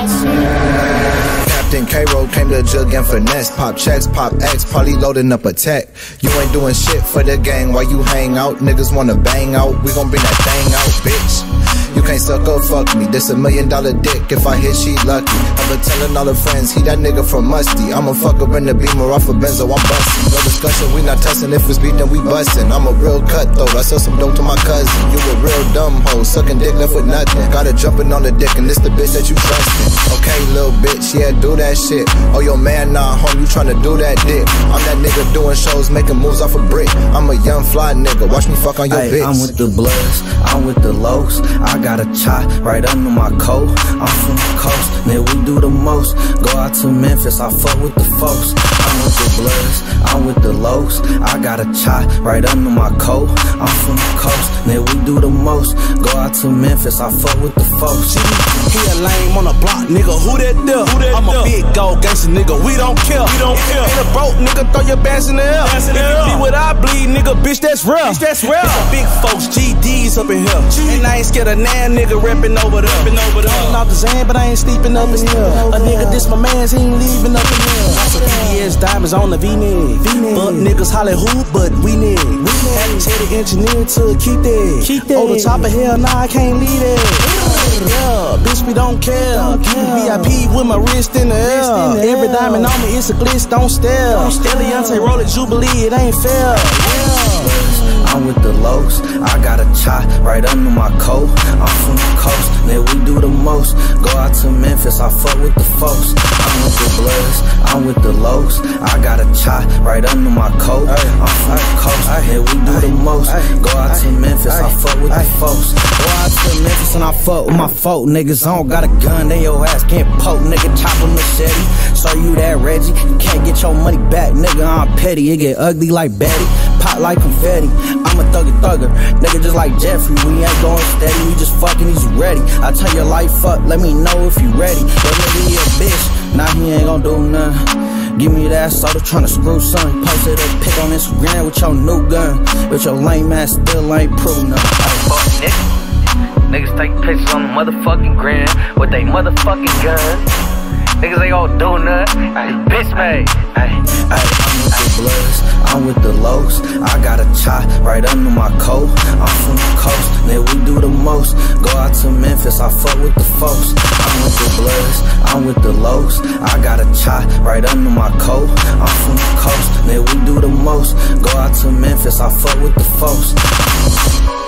Captain K-Roll came to jug and finesse. Pop checks, pop X, probably loading up a tech. You ain't doing shit for the gang while you hang out. Niggas wanna bang out, we gon' bring that thing out, bitch. You can't suck or fuck me. This a million dollar dick. If I hit, she lucky. I've been telling all her friends, he that nigga from Musty. I'ma fuck fucker in the beamer off a of Benzo, I'm bustin'. No discussion, we not tussin'. If it's beat, then we bustin'. I'm a real cutthroat. I sell some dope to my cousin. You a real dumb hoe, sucking dick left with nothing. Got her jumping on the dick, and this the bitch that you trustin'. Okay, little bitch, yeah, do that shit. Oh, your man not home, you tryna do that dick. I'm that nigga doing shows, making moves off a brick. I'm a young fly nigga, watch me fuck on your Ay, bitch. I'm with the bloods, I'm with the lows. I got a chop right under my coat. I'm from the coast, man, we do the most. Go out to Memphis, I fuck with the folks. I'm with the bloods, I'm with the lows. I got a chop right under my coat. I'm from the coast, man, we do the most. Go out to Memphis, I fuck with the folks. He a lame on the block, nigga. Who that there? Who that I'm a big gold gangster, nigga. We don't care. We don't care. Ain't a broke nigga, throw your bands in the air. If you be what I bleed, nigga, bitch, that's real. Bitch, that's real. Big folks, GDs up in here. And I ain't scared of nan nigga reppin' over there. Reppin' over there. Coming off the Xan, but I ain't sleeping up in here. A nigga, this my man's, he ain't leaving up in here. Of VVS diamonds on the V-neck. But niggas holler who, but we need. We need. Tell the engineer to keep that. Keep that. The top of hell, nah, I can't leave it. Yeah, bitch, we don't care. VIP with my wrist in the air. Every diamond on me, it's a glitz, don't stare. Eliante roll it, Jubilee, it ain't fair. Yeah. I'm with the lows. I got a chop right under my coat. I'm from the coast, man, we do the most. Go out to Memphis, I fuck with the folks. I'm with the bloods, I'm with the lows. I got a chop right under my coat. I'm from the coast, man, we do the most. Go out to Memphis, I fuck with the folks. Go out to Memphis and I fuck with my folk. Niggas I don't got a gun, they your ass can't poke. Nigga, chop a machete. So you that Reggie, you can't get your money back, nigga. I'm petty, it get ugly like Betty, like confetti. I'm a thugger thugger, nigga just like Jeffrey. We ain't going steady, we just fucking, he's ready. I tell your life up, let me know if you ready. Your nigga, he a bitch, nah, he ain't gon' do nothing. Give me that soda tryna screw something. Posted a pic on Instagram with your new gun. But your lame ass still ain't prove nothing. Fuck nigga. Niggas take pictures on the motherfucking gram with they motherfucking guns. Niggas ain't gon' do nothing. Bitch made. Ay, ay, bloods, I'm with the lows. I got a chop right under my coat. I'm from the coast, man, we do the most. Go out to Memphis, I fuck with the folks. I'm with the bloods, I'm with the lows. I got a chop right under my coat. I'm from the coast, man, we do the most. Go out to Memphis, I fuck with the folks.